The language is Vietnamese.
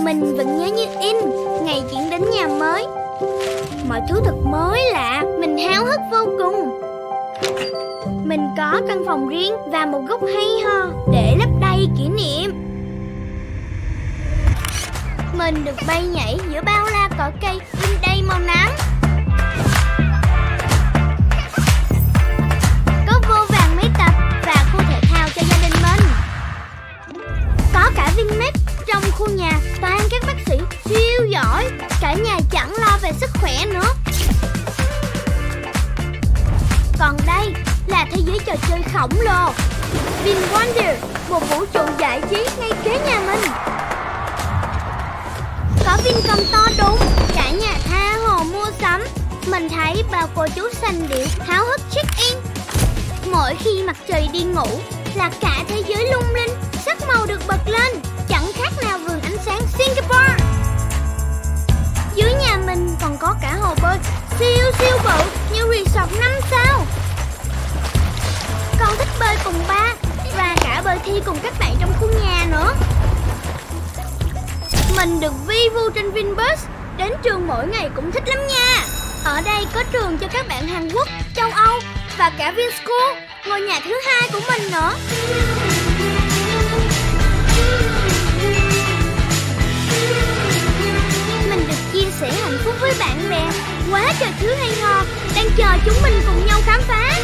Mình vẫn nhớ như in, Ngày chuyển đến nhà mới. Mọi thứ thật mới lạ, Mình háo hức vô cùng. Mình có căn phòng riêng Và một góc hay ho Để lấp đầy kỷ niệm. Mình được bay nhảy giữa bao la cỏ cây Bên đây màu nắng trò chơi khổng lồ. Vin Wonder, Một vũ trụ giải trí ngay kế nhà mình. Có Vincom to đúng, Cả nhà tha hồ mua sắm. Mình thấy bà cô chú xanh điệu háo hức check-in. Mỗi khi mặt trời đi ngủ Là cả thế giới lung linh, Sắc màu được bật lên, Chẳng khác nào vườn ánh sáng Singapore. Dưới nhà mình còn có cả hồ bơi, Siêu siêu bự như resort 5 sao bơi cùng ba và cả bơi thi cùng các bạn trong khu nhà nữa. Mình được vi vu trên Vinbus, đến trường mỗi ngày cũng thích lắm nha. Ở đây có trường cho các bạn Hàn Quốc, châu Âu và cả Vinschool, ngôi nhà thứ hai của mình nữa. Mình được chia sẻ hạnh phúc với bạn bè, quá trời thứ hay ho, đang chờ chúng mình cùng nhau khám phá.